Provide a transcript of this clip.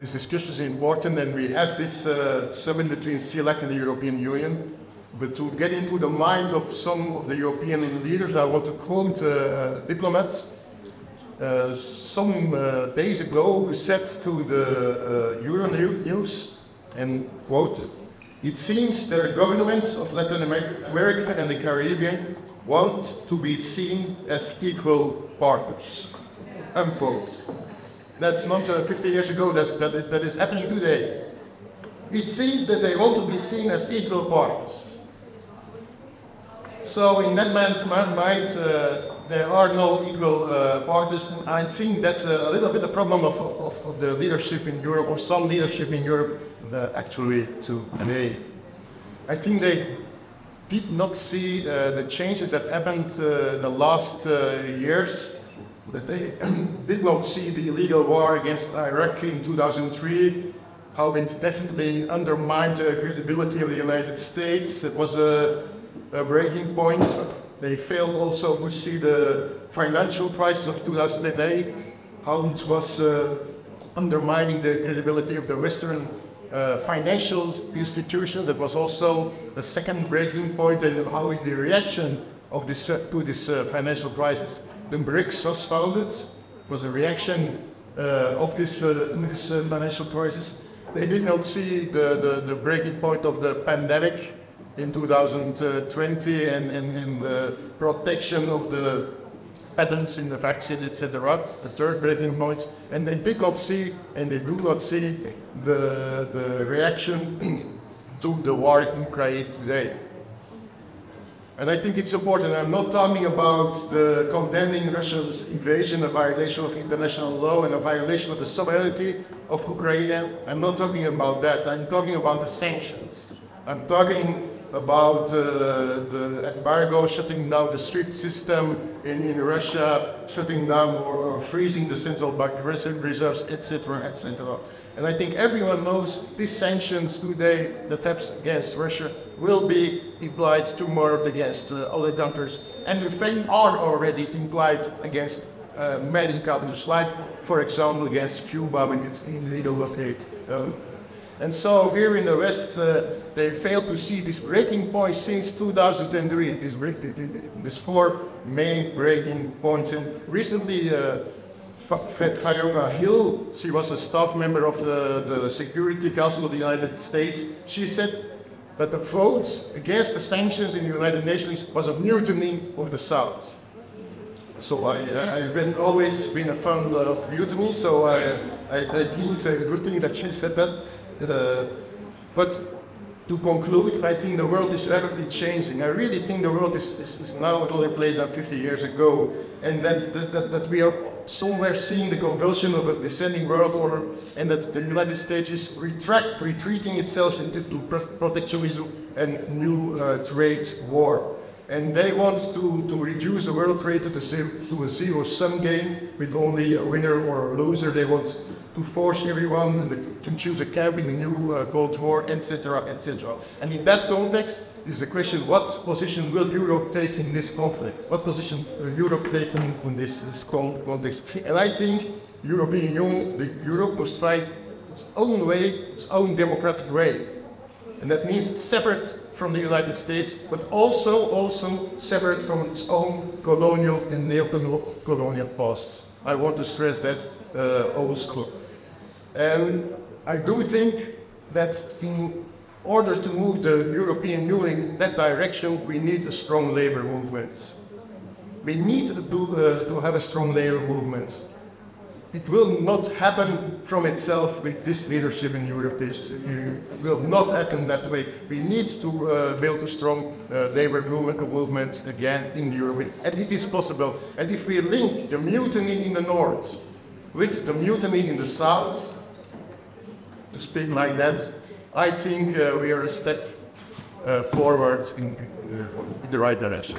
This discussion is important, and we have this uh, summit between CELAC and the European Union. But to get into the mind of some of the European leaders, I want to quote uh, a diplomat uh, some uh, days ago who said to the uh, Euronews, and quote, it seems that governments of Latin America and the Caribbean want to be seen as equal partners. Unquote. That's not uh, 50 years ago, that's, that, that is happening today. It seems that they want to be seen as equal partners. So in that man's mind, uh, there are no equal uh, partners. I think that's a, a, little bit a problem of, of, of, the leadership in Europe, or some leadership in Europe, uh, actually today. I think they did not see uh, the changes that happened uh, the last uh, years that they did not see the illegal war against Iraq in 2003, how it definitely undermined the credibility of the United States. It was a, a breaking point. They failed also to see the financial crisis of 2008, how it was uh, undermining the credibility of the Western uh, financial institutions. That was also the second breaking point and how the reaction of this, to this uh, financial crisis the BRICS was founded, was a reaction uh, of this, uh, this uh, financial crisis. They did not see the, the, the, breaking point of the pandemic in 2020 and, and, and the protection of the patents in the vaccine, etc. The third breaking point, and they did not see and they do not see the, the reaction to the war in Ukraine today. And I think it's important. I'm not talking about the condemning Russia's invasion, a violation of international law and a violation of the sovereignty of Ukraine. I'm not talking about that. I'm talking about the sanctions. I'm talking about uh, the embargo, shutting down the SWIFT system in, in Russia, shutting down or, or freezing the central bank reserves, etc., etc. And I think everyone knows these sanctions today that happens against Russia will be applied tomorrow against uh, other countries, and in fact are already implied against uh, many countries, like, for example, against Cuba with its illegal blockade. Uh, and so here in the West, uh, they failed to see this breaking point since 2003, this, this four main breaking points. And recently, uh, Fiona Hill, she was a staff member of the, the Security Council of the United States. She said that the vote against the sanctions in the United Nations was a mutiny of the South. So I, have been always been a fan of mutiny, so I, I, I think it's a good thing that she said that. Uh, but to conclude, I think the world is rapidly changing. I really think the world is, is, is now another place than 50 years ago, and that, that, that we are somewhere seeing the convulsion of a descending world order, and that the United States is retract, retreating itself into protectionism and new uh, trade war. And they want to, to reduce the world trade to, to a zero-sum game with only a winner or a loser. They want to force everyone to choose a camp in the new uh, Cold War, etc., etc. And in that context is the question, what position will Europe take in this conflict? What position will Europe take in, in this, this context? And I think European Union, the Europe must find its own way, its own democratic way. And that means separate from the United States, but also, also separate from its own colonial and neo-colonial past. I want to stress that uh, also. And I do think that in order to move the European Union in that direction, we need a strong labor movement. We need to, uh, to have a strong labor movement. It will not happen from itself with this leadership in Europe. It will not happen that way. We need to uh, build a strong uh, labor movement, movement again in Europe. And it is possible. And if we link the mutiny in the north with the mutiny in the south, to speak like that, I think uh, we are a step uh, forward in, in, the right direction.